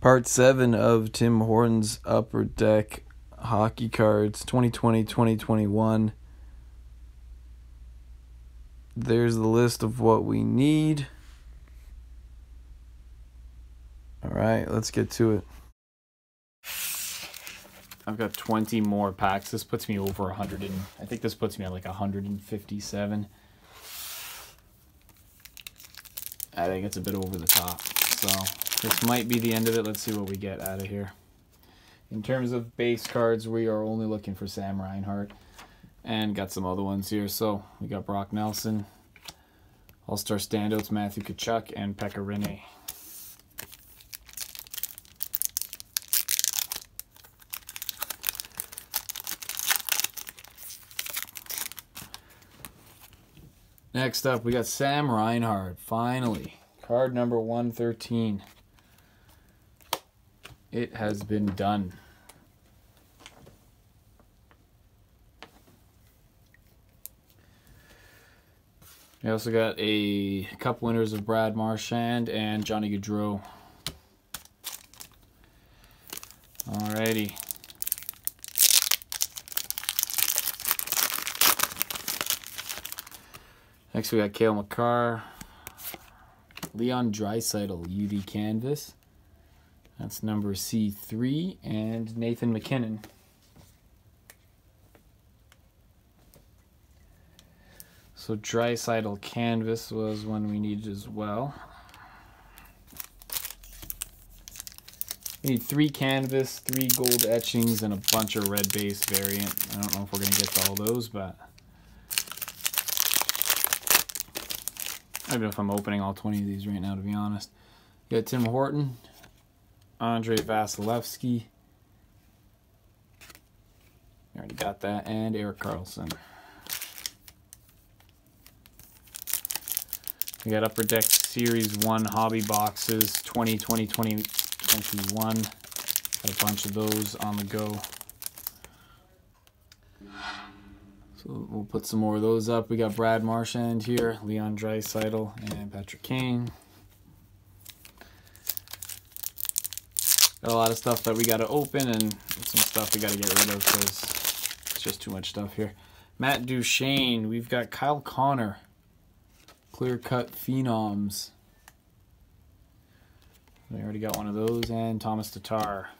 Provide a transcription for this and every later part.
Part 7 of Tim Horton's Upper Deck Hockey Cards 2020 2021. There's the list of what we need. All right, let's get to it. I've got 20 more packs. This puts me over 100 and I think this puts me at like 157. I think it's a bit over the top. So this might be the end of it. Let's see what we get out of here. In terms of base cards, we are only looking for Sam Reinhart and got some other ones here. So we got Brock Nelson, All-Star standouts Matthew Tkachuk, and Pekka Rinne. Next up, we got Sam Reinhart. Finally, card number 113. It has been done. We also got a cup winners of Brad Marchand and Johnny Gaudreau. Alrighty. Next we got Cale Makar, Leon Draisaitl UV Canvas. That's number C3 and Nathan MacKinnon. So Draisaitl Canvas was one we needed as well. We need three canvas, three gold etchings, and a bunch of red base variant. I don't know if we're going to get to all those, but I don't know if I'm opening all 20 of these right now, to be honest. We got Tim Horton, Andrei Vasilevskiy. Already got that, and Erik Karlsson. We got Upper Deck Series 1 hobby boxes, 2020, 2021. Got a bunch of those on the go. So we'll put some more of those up. We got Brad Marchand here, Leon Draisaitl, and Patrick Kane. A lot of stuff that we got to open and some stuff we got to get rid of because it's just too much stuff here. Matt Duchene. We've got Kyle Connor. Clear Cut Phenoms. We already got one of those. And Tomas Tatar.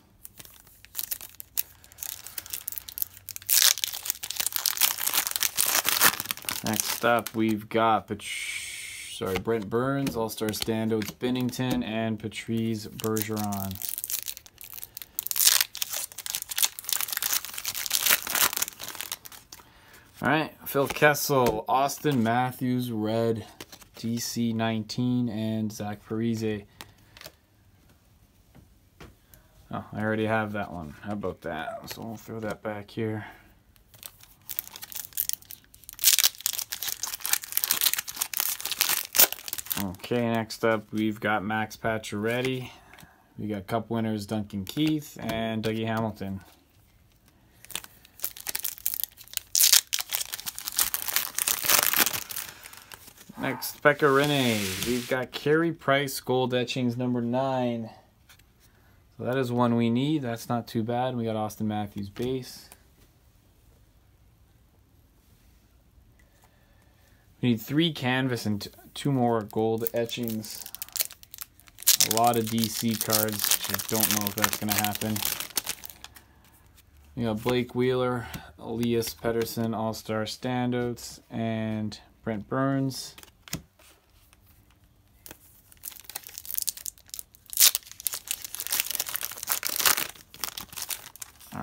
Next up, we've got Pat sorry Brent Burns, All Star Standouts Binnington, and Patrice Bergeron. All right, Phil Kessel, Auston Matthews, Red, DC 19, and Zach Parise. Oh, I already have that one. How about that? So we'll throw that back here. Okay, next up we've got Max Pacioretty. We got Cup winners Duncan Keith and Dougie Hamilton. Next, Pekka Rinne. We've got Carey Price Gold Etchings number 9. So that is one we need. That's not too bad. We got Auston Matthews base. We need three canvas and two more gold etchings. A lot of DC cards. Just don't know if that's going to happen. We got Blake Wheeler, Elias Pettersson, All-Star Standouts, and Brent Burns.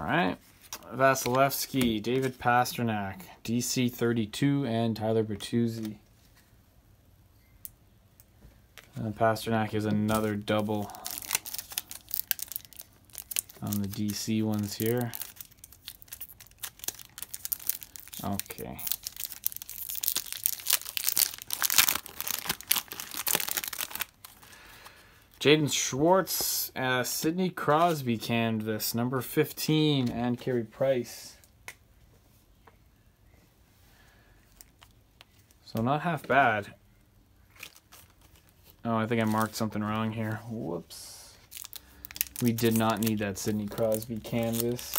Right. Vasilevskiy, David Pastrnak, DC 32, and Tyler Bertuzzi. And Pastrnak is another double on the DC ones here. Okay. Jaden Schwartz, uh, Sidney Crosby canvas, number 15, and Carey Price. So not half bad. Oh, I think I marked something wrong here. Whoops. We did not need that Sidney Crosby canvas.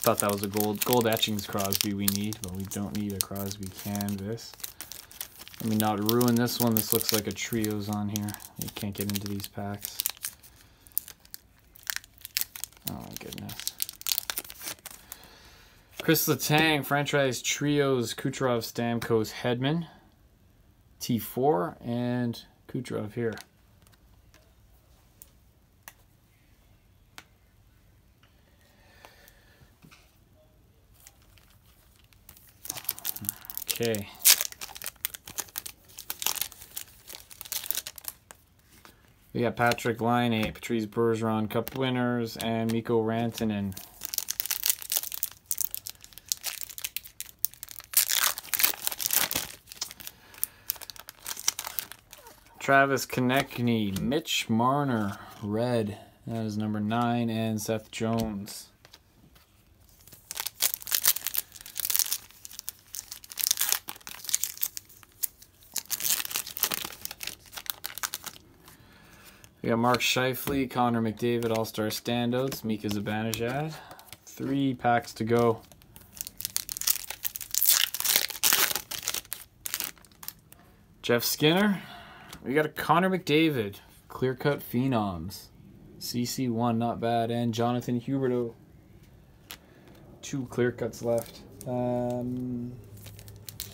Thought that was a gold gold etchings Crosby we need, but we don't need a Crosby canvas. Let me not ruin this one. This looks like a trios on here. You can't get into these packs. Oh my goodness. Chris Letang, franchise trios, Kucherov, Stamkos, Hedman, T4, and Kucherov here. Okay. We got Patrik Laine, Patrice Bergeron Cup winners, and Mikko Rantanen. Travis Konecny, Mitch Marner, red. That is number nine, and Seth Jones. We got Mark Scheifele, Connor McDavid, All-Star Standouts, Mika Zibanejad. Three packs to go. Jeff Skinner. We got a Connor McDavid, Clear Cut Phenoms. CC1, not bad. And Jonathan Huberdeau. Two clear cuts left. Um,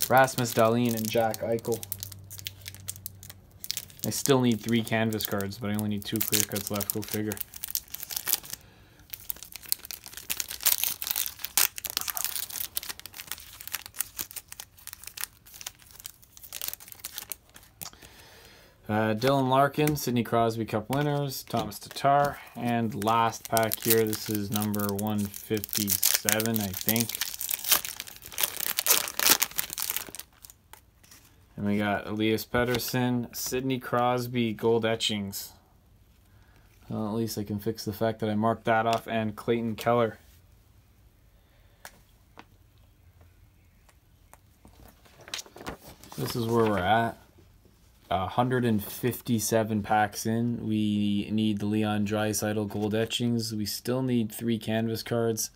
Rasmus Dahlin and Jack Eichel. I still need three canvas cards, but I only need two clear cuts left. Go figure. Uh, Dylan Larkin, Sidney Crosby Cup winners, Tomas Tatar, and last pack here. This is number 157, I think. And we got Elias Pettersson, Sidney Crosby, gold etchings. Well, at least I can fix the fact that I marked that off, and Clayton Keller. This is where we're at. 157 packs in. We need the Leon Draisaitl gold etchings. We still need three canvas cards.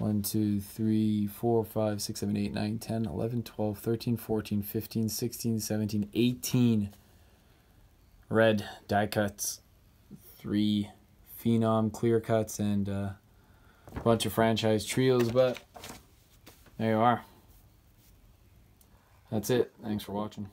1, 2, 3, 4, 5, 6, 7, 8, 9, 10, 11, 12, 13, 14, 15, 16, 17, 18 red die cuts, three phenom clear cuts, and uh, a bunch of franchise trios. But there you are. That's it. Thanks for watching.